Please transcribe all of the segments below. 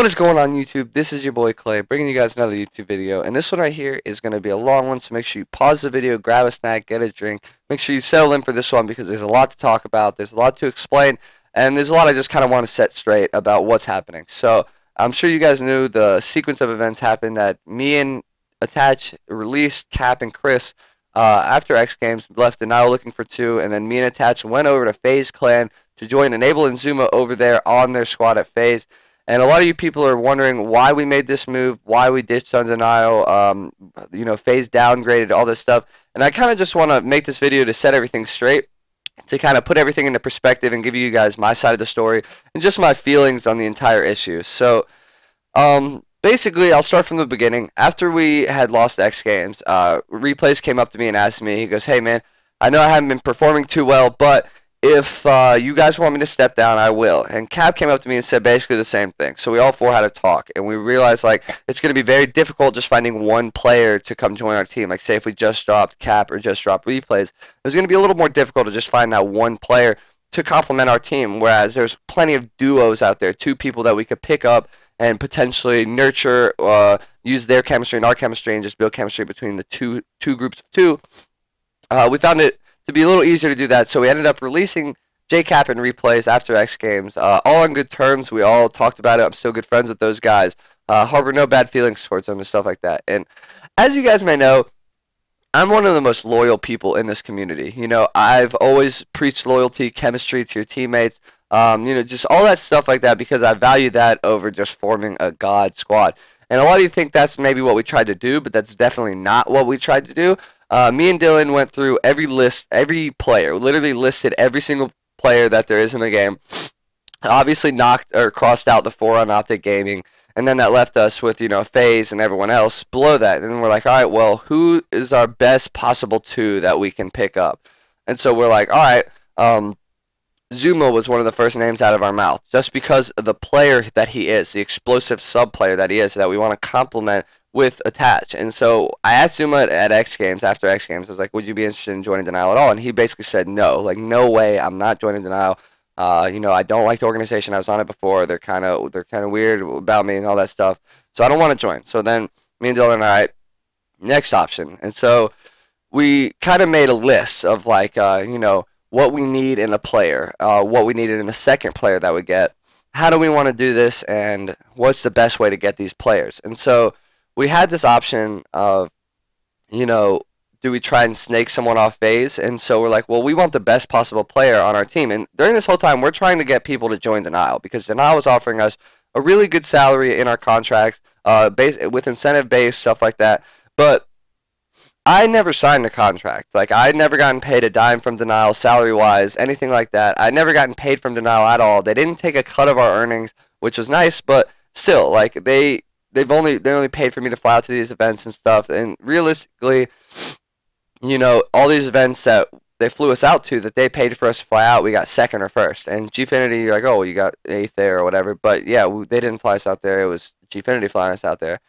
What is going on YouTube? This is your boy Clay bringing you guys another YouTube video and this one right here is going to be a long one so make sure you pause the video, grab a snack, get a drink. Make sure you settle in for this one because there's a lot to talk about, there's a lot to explain and there's a lot I just kind of want to set straight about what's happening. So I'm sure you guys knew the sequence of events happened that me and Attach released Kap and Chris uh, after X Games left Denial looking for two and then me and Attach went over to FaZe Clan to join Enable and Zuma over there on their squad at FaZe. And a lot of you people are wondering why we made this move, why we ditched Undenial, um, you know, FaZe downgraded, all this stuff. And I kind of just want to make this video to set everything straight, to kind of put everything into perspective and give you guys my side of the story and just my feelings on the entire issue. So, um, basically, I'll start from the beginning. After we had lost X Games, uh, Replays came up to me and asked me, he goes, hey man, I know I haven't been performing too well, but if uh, you guys want me to step down, I will. And Kap came up to me and said basically the same thing. So we all four had a talk, and we realized like it's going to be very difficult just finding one player to come join our team. Like say if we just dropped Kap or just dropped replays, it was going to be a little more difficult to just find that one player to complement our team. Whereas there's plenty of duos out there, two people that we could pick up and potentially nurture, uh, use their chemistry and our chemistry, and just build chemistry between the two two groups of two. Uh, we found it to be a little easier to do that. So we ended up releasing JKap and replays after X Games, uh, all on good terms. We all talked about it. I'm still good friends with those guys. Uh, harbor no bad feelings towards them and stuff like that. And as you guys may know, I'm one of the most loyal people in this community. You know, I've always preached loyalty, chemistry to your teammates. Um, you know, just all that stuff like that because I value that over just forming a god squad. And a lot of you think that's maybe what we tried to do, but that's definitely not what we tried to do. Uh, me and Dylan went through every list, every player, literally listed every single player that there is in the game. Obviously, knocked or crossed out the four on Optic Gaming, and then that left us with you know FaZe and everyone else below that. And we're like, all right, well, who is our best possible two that we can pick up? And so we're like, all right, um, Zuma was one of the first names out of our mouth, just because of the player that he is, the explosive sub player that he is, that we want to complement with attach. And so I asked Zuma at X Games after X Games, I was like, "Would you be interested in joining Denial at all?" And he basically said, "No, like no way, I'm not joining Denial. Uh, you know, I don't like the organization. I was on it before. They're kind of they're kind of weird about me and all that stuff. So I don't want to join." So then me and Dylan, all right, next option. And so we kind of made a list of like, uh, you know, what we need in a player, uh, what we needed in the second player that we get. How do we want to do this, and what's the best way to get these players? And so we had this option of, you know, do we try and snake someone off FaZe? And so we're like, well, we want the best possible player on our team. And during this whole time, we're trying to get people to join Denial because Denial was offering us a really good salary in our contract, uh, base, with incentive base stuff like that. But I never signed a contract. Like I'd never gotten paid a dime from Denial, salary wise, anything like that. I'd never gotten paid from Denial at all. They didn't take a cut of our earnings, which was nice, but still, like they they've only they only paid for me to fly out to these events and stuff. And realistically, you know, all these events that they flew us out to that they paid for us to fly out, we got second or first. And Gfinity, you're like, oh, you got eighth there or whatever. But yeah, they didn't fly us out there. It was Gfinity flying us out there.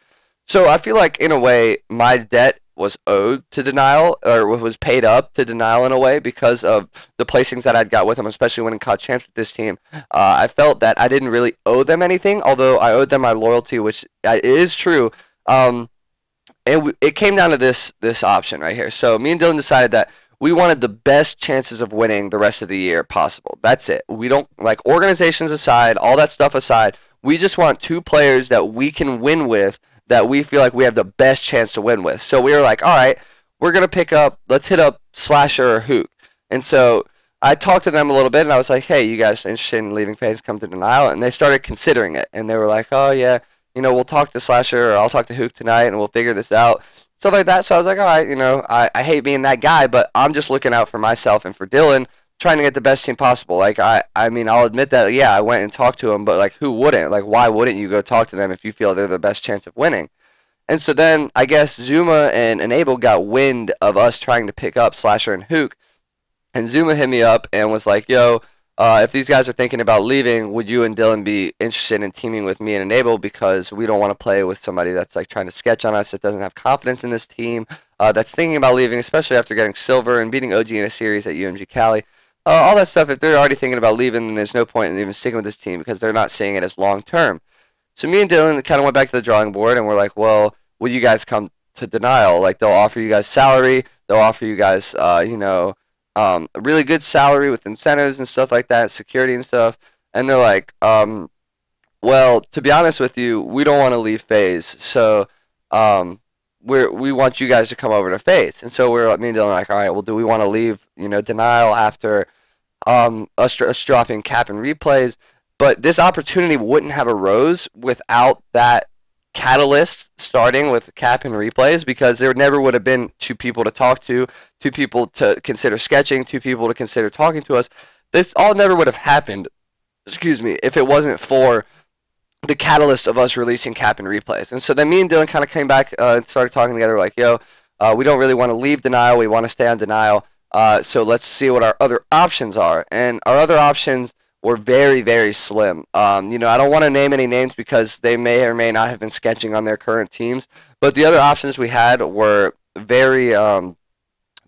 So I feel like in a way, my debt was owed to denial or was paid up to denial in a way because of the placings that I'd got with them, especially winning COD champs with this team. Uh, I felt that I didn't really owe them anything, although I owed them my loyalty, which is true. Um, it, it came down to this this option right here. So me and Dylan decided that we wanted the best chances of winning the rest of the year possible. That's it. We don't like organizations aside, all that stuff aside. We just want two players that we can win with that we feel like we have the best chance to win with. So we were like, all right, we're gonna pick up. Let's hit up Slasher or Hook. And so I talked to them a little bit, and I was like, hey, you guys interested in leaving FaZe? Come to Denial, and they started considering it, and they were like, oh yeah, you know, we'll talk to Slasher or I'll talk to Hook tonight, and we'll figure this out. Stuff like that. So I was like, all right, you know, I, I hate being that guy, but I'm just looking out for myself and for Dylan trying to get the best team possible. Like I, I mean, I'll admit that yeah, I went and talked to them, but like who wouldn't? Like why wouldn't you go talk to them if you feel they're the best chance of winning? And so then I guess Zuma and Enable got wind of us trying to pick up Slasher and Hook, and Zuma hit me up and was like, "Yo, uh, if these guys are thinking about leaving, would you and Dylan be interested in teaming with me and Enable because we don't want to play with somebody that's like trying to sketch on us that doesn't have confidence in this team, uh, that's thinking about leaving, especially after getting silver and beating OG in a series at UMG Cali." Uh, all that stuff. If they're already thinking about leaving, then there's no point in even sticking with this team because they're not seeing it as long term. So me and Dylan kind of went back to the drawing board and we're like, well, will you guys come to denial? Like they'll offer you guys salary, they'll offer you guys, uh, you know, um, a really good salary with incentives and stuff like that, security and stuff. And they're like, um, well, to be honest with you, we don't want to leave FaZe. so um, we're we want you guys to come over to FaZe. And so we're me and Dylan like, all right, well, do we want to leave, you know, denial after um, us, us dropping Kap and replays? But this opportunity wouldn't have arose without that catalyst starting with Kap and replays because there never would have been two people to talk to, two people to consider sketching, two people to consider talking to us. This all never would have happened, excuse me, if it wasn't for the catalyst of us releasing Kap and replays. And so then me and Dylan kind of came back uh, and started talking together like, yo, uh, we don't really want to leave denial. We want to stay on denial. Uh, so let's see what our other options are. And our other options were very, very slim. Um, you know, I don't want to name any names because they may or may not have been sketching on their current teams. But the other options we had were very um,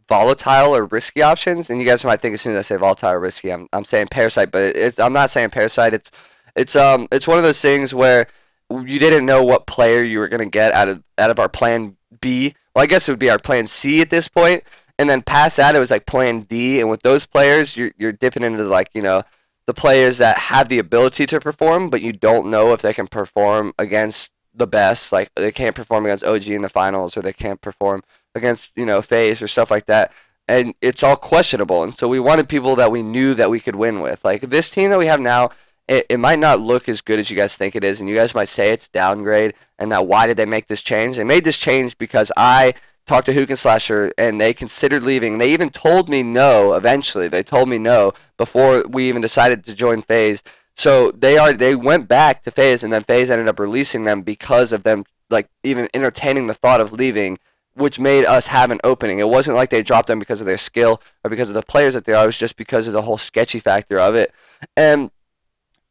volatile or risky options. And you guys might think as soon as I say volatile or risky, I'm, I'm saying parasite, but it's, I'm not saying parasite. It's it's um it's one of those things where you didn't know what player you were gonna get out of out of our plan B. Well, I guess it would be our plan C at this point. point, and then past that it was like plan D. And with those players, you're you're dipping into like you know the players that have the ability to perform, but you don't know if they can perform against the best. Like they can't perform against OG in the finals, or they can't perform against you know FaZe or stuff like that. And it's all questionable. And so we wanted people that we knew that we could win with. Like this team that we have now it, it might not look as good as you guys think it is, and you guys might say it's downgrade. And now, why did they make this change? They made this change because I talked to Hook and Slasher, and they considered leaving. They even told me no. Eventually, they told me no before we even decided to join FaZe. So they are they went back to FaZe, and then FaZe ended up releasing them because of them like even entertaining the thought of leaving, which made us have an opening. It wasn't like they dropped them because of their skill or because of the players that they are. It was just because of the whole sketchy factor of it. And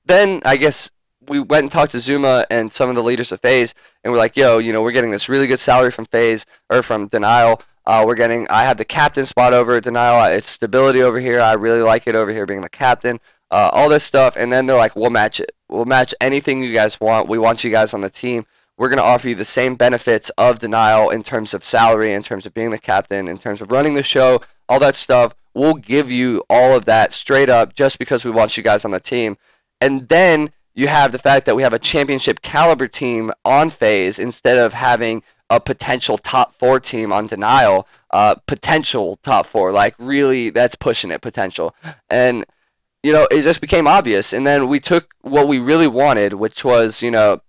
then I guess we went and talked to Zuma and some of the leaders of FaZe, and we're like, yo, you know, we're getting this really good salary from FaZe or from Denial. Uh, we're getting, I have the captain spot over at Denial. It's stability over here. I really like it over here being the captain. Uh, all this stuff, and then they're like, we'll match it. We'll match anything you guys want. We want you guys on the team. We're going to offer you the same benefits of Denial in terms of salary, in terms of being the captain, in terms of running the show, all that stuff. We'll give you all of that straight up just because we want you guys on the team. And then you have the fact that we have a championship caliber team on FaZe instead of having a potential top four team on denial. Uh, potential top four, like really, that's pushing it potential. And you know, it just became obvious. And then we took what we really wanted, which was you know,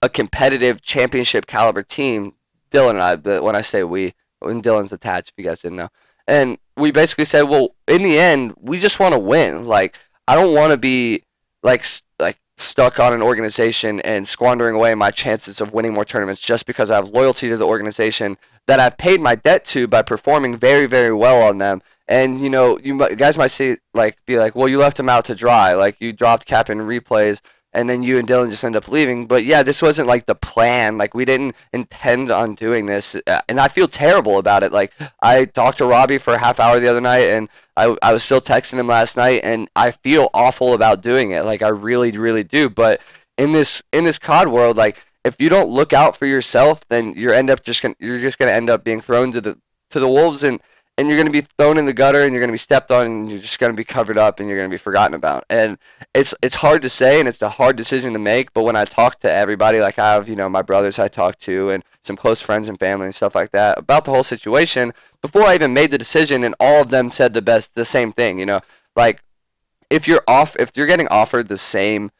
a competitive championship caliber team. Dylan and I, but when I say we, when Dylan's attached, if you guys didn't know. And we basically said, well, in the end, we just want to win. Like, I don't want to be like like stuck on an organization and squandering away my chances of winning more tournaments just because I have loyalty to the organization that I've paid my debt to by performing very very well on them. And you know, you guys might say like be like, well, you left them out to dry, like you dropped Kap in replays and then you and Dylan just end up leaving. But yeah, this wasn't like the plan. Like we didn't intend on doing this, uh, and I feel terrible about it. Like I talked to Robbie for a half hour the other night, and I I was still texting him last night, and I feel awful about doing it. Like I really really do. But in this in this COD world, like if you don't look out for yourself, then you're end up just gonna, you're just gonna end up being thrown to the to the wolves and and you're going to be thrown in the gutter and you're going to be stepped on and you're just going to be covered up and you're going to be forgotten about. And it's it's hard to say and it's a hard decision to make, but when I talk to everybody like I have, you know, my brothers I talk to and some close friends and family and stuff like that about the whole situation, before I even made the decision and all of them said the best the same thing, you know, like if you're off if you're getting offered the same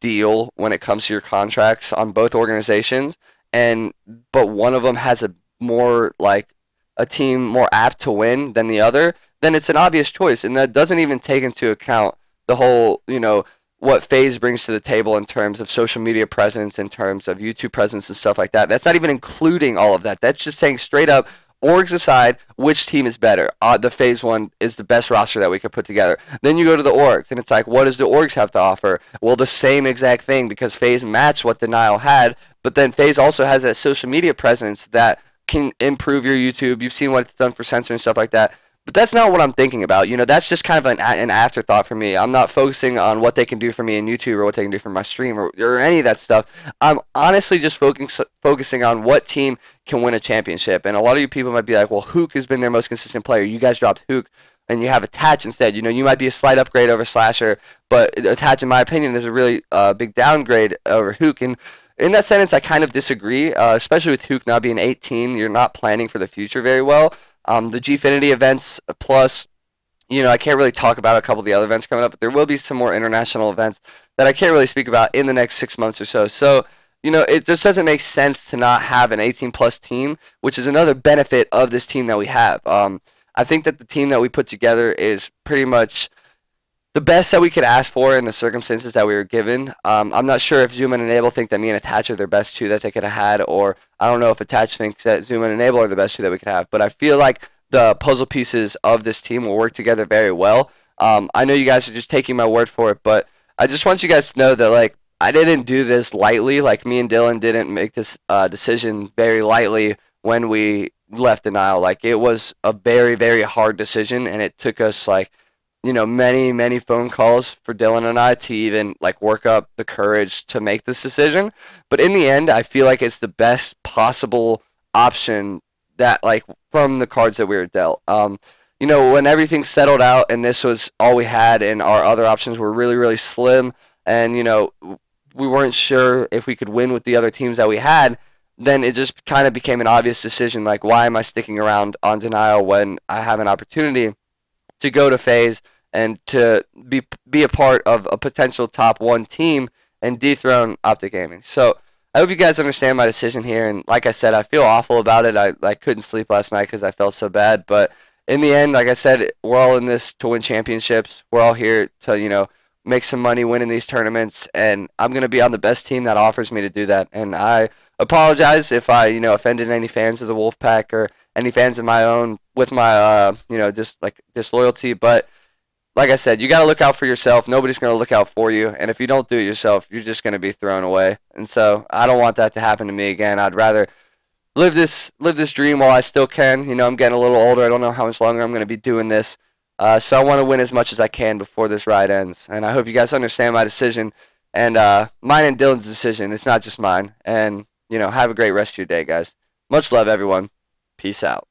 deal when it comes to your contracts on both organizations and but one of them has a more like a team more apt to win than the other, then it's an obvious choice. And that doesn't even take into account the whole, you know, what FaZe brings to the table in terms of social media presence, in terms of YouTube presence and stuff like that. That's not even including all of that. That's just saying straight up, orgs aside, which team is better. Uh, the FaZe one is the best roster that we could put together. Then you go to the orgs, and it's like, what does the orgs have to offer? Well, the same exact thing because FaZe matched what Denial had, but then FaZe also has that social media presence that can improve your YouTube. You've seen what it's done for censor and stuff like that. But that's not what I'm thinking about. You know, that's just kind of an, an afterthought for me. I'm not focusing on what they can do for me in YouTube or what they can do for my stream or, or any of that stuff. I'm honestly just focus, focusing on what team can win a championship. And a lot of you people might be like, well, Hook has been their most consistent player. You guys dropped Hook and you have Attach instead. You know, you might be a slight upgrade over Slasher, but Attach, in my opinion, is a really uh, big downgrade over Hook. And in that sentence, I kind of disagree, uh, especially with Hook now being 18. You're not planning for the future very well. Um, the Gfinity events plus, you know, I can't really talk about a couple of the other events coming up, but there will be some more international events that I can't really speak about in the next six months or so. So, you know, it just doesn't make sense to not have an 18 plus team, which is another benefit of this team that we have. Um, I think that the team that we put together is pretty much the best that we could ask for in the circumstances that we were given. Um, I'm not sure if Zuma and Enable think that me and Attach are their best two that they could have had, or I don't know if Attach thinks that Zuma and Enable are the best two that we could have. But I feel like the puzzle pieces of this team will work together very well. Um, I know you guys are just taking my word for it, but I just want you guys to know that like I didn't do this lightly. Like me and Dylan didn't make this uh, decision very lightly when we left denial. Like it was a very very hard decision, and it took us like you know, many, many phone calls for Dylan and I to even like work up the courage to make this decision. But in the end, I feel like it's the best possible option that like from the cards that we were dealt. Um, you know, when everything settled out and this was all we had and our other options were really, really slim and, you know, we weren't sure if we could win with the other teams that we had, then it just kind of became an obvious decision like why am I sticking around on denial when I have an opportunity to go to FaZe and to be be a part of a potential top one team and dethrone Optic Gaming. So I hope you guys understand my decision here. And like I said, I feel awful about it. I, I couldn't sleep last night because I felt so bad. But in the end, like I said, we're all in this to win championships. We're all here to, you know, make some money winning these tournaments. And I'm going to be on the best team that offers me to do that. And I apologize if I, you know, offended any fans of the Wolfpack or any fans of my own with my, uh, you know, just like disloyalty. But like I said, you got to look out for yourself. Nobody's going to look out for you. And if you don't do it yourself, you're just going to be thrown away. And so I don't want that to happen to me again. I'd rather live this live this dream while I still can. You know, I'm getting a little older. I don't know how much longer I'm going to be doing this. Uh, so I want to win as much as I can before this ride ends. And I hope you guys understand my decision and uh, mine and Dylan's decision. It's not just mine. And, you know, have a great rest of your day, guys. Much love, everyone. Peace out.